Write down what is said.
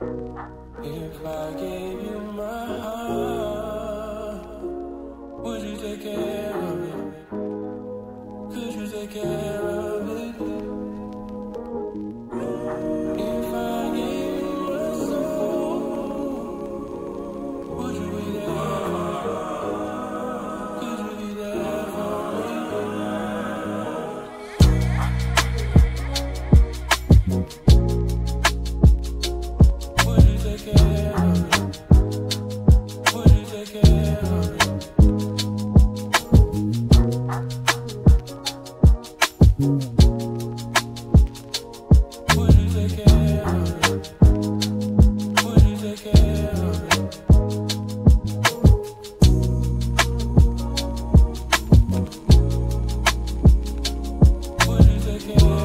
If I gave you my heart, would you take it? more.